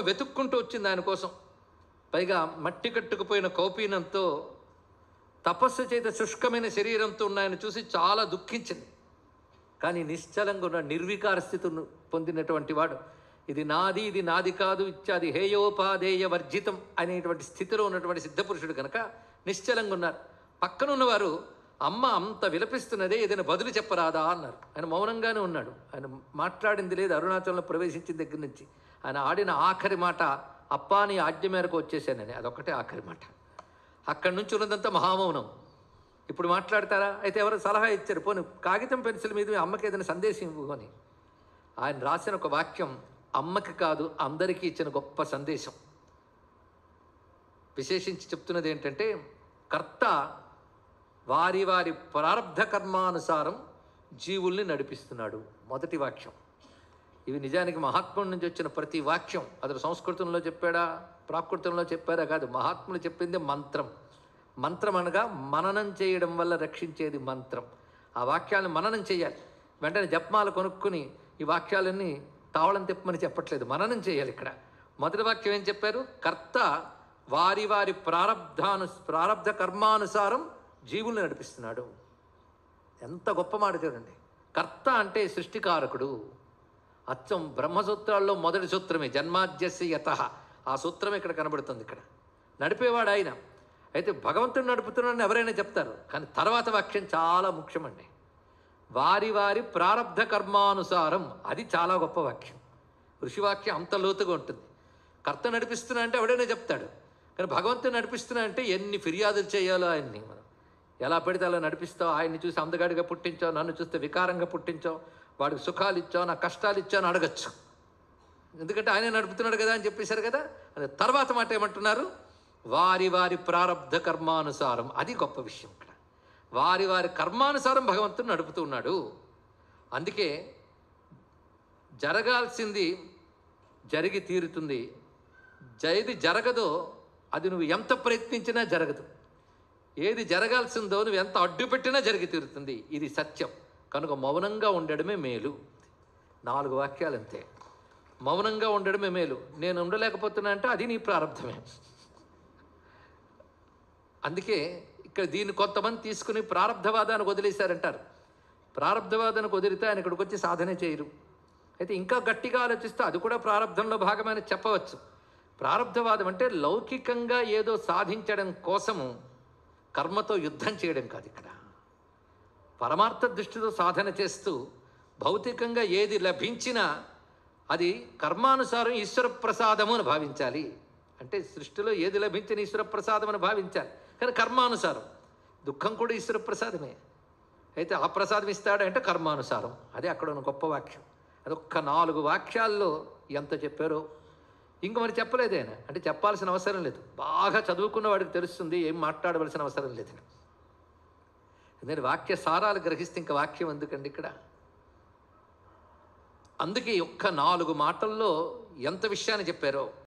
వెతుక్కుంటూ వచ్చింది ఆయన కోసం. పైగా మట్టి కట్టుకుపోయిన కౌపీనంతో తపస్సు చేత శుష్కమైన శరీరంతో ఉన్న ఆయన చూసి చాలా దుఃఖించింది. కానీ నిశ్చలంగా ఉన్న నిర్వికార స్థితిని పొందినటువంటి వాడు ఇది నాది ఇది నాది కాదు ఇత్యాది హేయోపాధేయ వర్జితం అనేటువంటి స్థితిలో ఉన్నటువంటి సిద్ధపురుషుడు కనుక నిశ్చలంగా ఉన్నారు. పక్కనున్నవారు అమ్మ అంత విలపిస్తున్నదే ఏదైనా బదులు చెప్పరాదా అన్నారు. ఆయన మౌనంగానే ఉన్నాడు. ఆయన మాట్లాడింది లేదు అరుణాచలంలో ప్రవేశించిన దగ్గర నుంచి. ఆయన ఆడిన ఆఖరి మాట అప్పాని ఆజ్ఞ మేరకు వచ్చేసానని అదొక్కటే ఆఖరి మాట. అక్కడి నుంచి ఉన్నదంతా మహామౌనం. ఇప్పుడు మాట్లాడతారా? అయితే ఎవరు సలహా ఇచ్చారు. పోనీ కాగితం పెన్సిల్ మీద మీ అమ్మకి ఏదైనా సందేశం ఇవ్వు అని. ఆయన రాసిన ఒక వాక్యం అమ్మకి కాదు అందరికీ ఇచ్చిన గొప్ప సందేశం. విశేషించి చెప్తున్నది ఏంటంటే కర్త వారి వారి ప్రారంధ కర్మానుసారం జీవుల్ని నడిపిస్తున్నాడు. మొదటి వాక్యం. ఇవి నిజానికి మహాత్ముడి నుంచి వచ్చిన ప్రతి వాక్యం. అతను సంస్కృతంలో చెప్పాడా? ప్రాకృతంలో చెప్పారా? కాదు మహాత్ములు చెప్పింది మంత్రం. మంత్రం అనగా మననం చేయడం వల్ల రక్షించేది మంత్రం. ఆ వాక్యాలను మననం చేయాలి. వెంటనే జప్మాలు కొనుక్కుని ఈ వాక్యాలన్నీ తావళం తిప్పమని చెప్పట్లేదు. మననం చేయాలి ఇక్కడ. మొదటి వాక్యం ఏం చెప్పారు? కర్త వారి వారి ప్రారంధాను ప్రారంధ కర్మానుసారం జీవుల్ని నడిపిస్తున్నాడు. ఎంత గొప్ప మాట చూడండి. కర్త అంటే సృష్టికారకుడు. అచ్చం బ్రహ్మసూత్రాల్లో మొదటి సూత్రమే జన్మాద్యస్య యత. ఆ సూత్రం ఇక్కడ కనబడుతుంది ఇక్కడ. నడిపేవాడు ఆయన. అయితే భగవంతుడు నడుపుతున్నాడని ఎవరైనా చెప్తారు కానీ తర్వాత వాక్యం చాలా ముఖ్యమండి. వారి వారి ప్రారంధ కర్మానుసారం అది చాలా గొప్ప వాక్యం. ఋషివాక్యం అంత లోతుగా ఉంటుంది. కర్త నడిపిస్తున్నా అంటే ఎవడైనా చెప్తాడు కానీ భగవంతుడు నడిపిస్తున్నా అంటే ఎన్ని ఫిర్యాదులు చేయాలో ఆయన్ని మనం. ఎలా పెడితే అలా నడిపిస్తావు? ఆయన్ని చూసి అందగాడిగా పుట్టించావు నన్ను చూస్తే వికారంగా పుట్టించావు. వాడికి సుఖాలు ఇచ్చావు నాకు కష్టాలు ఇచ్చావు అని అడగచ్చు. ఎందుకంటే ఆయనే నడుపుతున్నాడు కదా అని చెప్పేశారు కదా? అది తర్వాత మాట ఏమంటున్నారు? వారి వారి ప్రారంధ కర్మానుసారం. అది గొప్ప విషయం ఇక్కడ. వారి వారి కర్మానుసారం భగవంతుడు నడుపుతూ ఉన్నాడు. అందుకే జరగాల్సింది జరిగి తీరుతుంది. జయది జరగదో అది నువ్వు ఎంత ప్రయత్నించినా జరగదు. ఏది జరగాల్సిందో నువ్వు ఎంత అడ్డు పెట్టినా జరిగి తీరుతుంది. ఇది సత్యం. కనుక మౌనంగా ఉండడమే మేలు. నాలుగు వాక్యాలు అంతే మౌనంగా ఉండడమే మేలు. నేను ఉండలేకపోతున్నా అంటే అది నీ ప్రారంభమే. అందుకే ఇక్కడ దీన్ని కొంతమంది తీసుకుని ప్రారంధవాదానికి వదిలేశారంటారు. ప్రారంధవాదానికి వదిలితే ఆయన ఇక్కడికి వచ్చి సాధన చేయరు. అయితే ఇంకా గట్టిగా ఆలోచిస్తే అది కూడా ప్రారంధంలో భాగమని చెప్పవచ్చు. ప్రారంధవాదం అంటే లౌకికంగా ఏదో సాధించడం కోసము కర్మతో యుద్ధం చేయడం కాదు ఇక్కడ. పరమార్థ దృష్టితో సాధన చేస్తూ భౌతికంగా ఏది లభించినా అది కర్మానుసారం ఈశ్వర ప్రసాదము అని భావించాలి. అంటే సృష్టిలో ఏది లభించిన ఈశ్వర ప్రసాదం అని భావించాలి. కానీ కర్మానుసారం. దుఃఖం కూడా ఈశ్వర ప్రసాదమే. అయితే ఆ ప్రసాదం ఇస్తాడంటే కర్మానుసారం. అదే అక్కడ ఉన్న గొప్ప వాక్యం. అది ఒక్క నాలుగు వాక్యాల్లో ఎంత చెప్పారో ఇంక మరి చెప్పలేదు ఆయన. అంటే చెప్పాల్సిన అవసరం లేదు. బాగా చదువుకున్న వాడికి తెలుస్తుంది ఏం మాట్లాడవలసిన అవసరం లేదు. నేను వాక్య సారాలు గ్రహిస్తే ఇంకా వాక్యం ఎందుకండి ఇక్కడ? అందుకే ఒక్క నాలుగు మాటల్లో ఎంత విషయాన్ని చెప్పారో